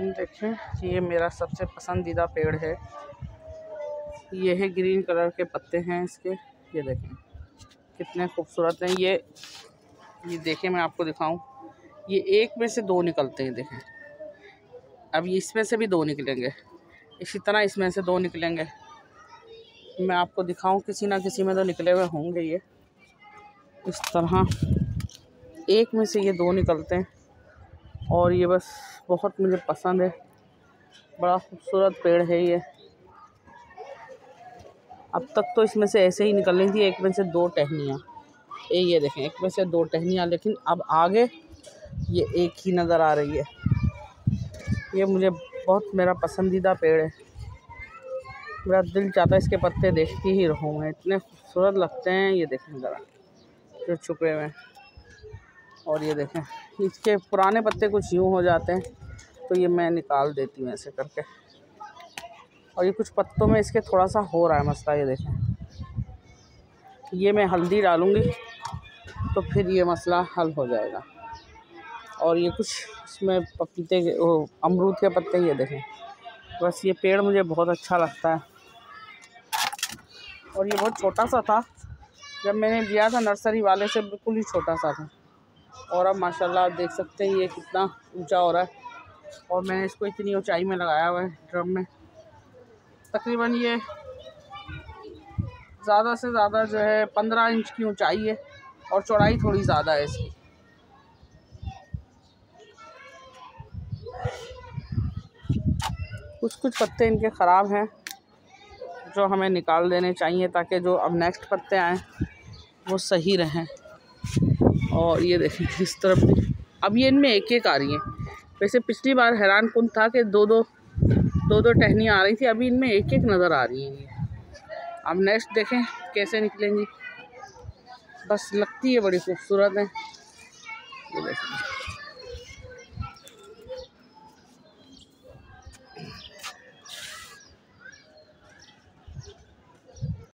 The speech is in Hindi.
देखें, ये मेरा सबसे पसंदीदा पेड़ है। ये है ग्रीन कलर के पत्ते हैं इसके, ये देखें, कितने खूबसूरत हैं। ये ये देखें, मैं आपको दिखाऊँ, ये एक में से दो निकलते हैं, देखें। अब इसमें से भी दो निकलेंगे, इसी तरह इसमें से दो निकलेंगे। मैं आपको दिखाऊँ, किसी ना किसी में तो निकले हुए होंगे ये। इस तरह, एक में से ये दो निकलते हैं। और ये बस बहुत मुझे पसंद है। बड़ा खूबसूरत पेड़ है ये। अब तक तो इसमें से ऐसे ही निकल रही थी, एक में से दो टहनियाँ। ये ये देखें, एक में से दो टहनियाँ, लेकिन अब आगे ये एक ही नज़र आ रही है। ये मुझे बहुत मेरा पसंदीदा पेड़ है। मेरा दिल चाहता है इसके पत्ते देखती ही रहूँ मैं। इतने खूबसूरत लगते हैं, ये देखें ज़रा, जो छुपे हुए हैं। और ये देखें, इसके पुराने पत्ते कुछ यूँ हो जाते हैं तो ये मैं निकाल देती हूँ ऐसे करके। और ये कुछ पत्तों में इसके थोड़ा सा हो रहा है मसला ये देखें। ये मैं हल्दी डालूँगी तो फिर ये मसला हल हो जाएगा। और ये कुछ इसमें पपीते के वो अमरूद के पत्ते, ये देखें। बस ये पेड़ मुझे बहुत अच्छा लगता है। और ये बहुत छोटा सा था, जब मैंने लिया था नर्सरी वाले से, बिल्कुल ही छोटा सा था। और अब माशाल्लाह आप देख सकते हैं ये कितना ऊँचा हो रहा है। और मैंने इसको इतनी ऊंचाई में लगाया हुआ है ड्रम में। तकरीबन ये ज़्यादा से ज़्यादा जो है पंद्रह इंच की ऊंचाई है और चौड़ाई थोड़ी ज़्यादा है इसकी। कुछ कुछ पत्ते इनके ख़राब हैं जो हमें निकाल देने चाहिए ताकि जो अब नेक्स्ट पत्ते आएँ, वो सही रहें। और ये देखें इस तरफ़ भी। अब ये इनमें एक एक आ रही हैं। वैसे पिछली बार हैरान कन था कि दो दो दो दो टहनियाँ आ रही थी, अभी इनमें एक एक नज़र आ रही हैं अब नेक्स्ट देखें कैसे निकलेंगी। बस लगती है बड़ी खूबसूरत है। ये देखें